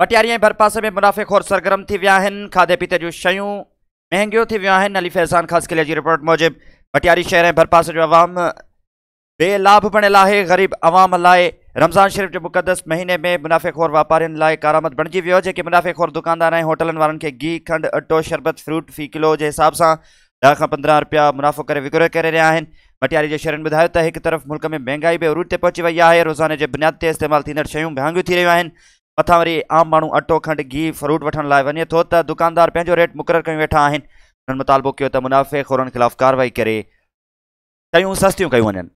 पटियारी ऐं भरपासे में मुनाफ़िखोर सरगर्म थी विया खाधे पीते जूं शयूं, महांगियूं थी वियूं अली फैज़ान ख़ासि किले जी रिपोर्ट मूजिबि। पटियारी शहर ऐं भरपासे जो अवाम बेलाभ बणियल आहे ग़रीब अवाम लाइ रमज़ान शरीफ़ जे मुक़दस महीने में मुनाफ़िखोर वापारियुनि लाइ कारामद बणिजी वियो, जेके मुनाफ़िखोर दुकानदार ऐं होटलनि वारनि खे गिह खंडु, अटो, शरबत, फ्रूट, फ़ी किलो जे हिसाब सां ॾह खां पंद्रहं रुपया मुनाफ़ो करे विकिरो करे रहिया आहिनि। मटियारी जे शहरनि ॿुधायो त हिकु तरफ़ मुल्क में महांगाई बि अरूज ते पहुची वई आहे, रोज़ाने जे बुनियाद ते इस्तेमालु थींदड़ शयूं महांगियूं थी आहिनि। मथां वरी आम माण्हू अटो खंडु गिह फ्रूट वठण लाइ वञे थो त दुकानदार पंहिंजो रेट मुक़ररु कयूं वेठा आहिनि। मुतालबो कयो त मुनाफ़े खोरनि ख़िलाफ़ु कार्रवाई करे शयूं कयूं वञनि।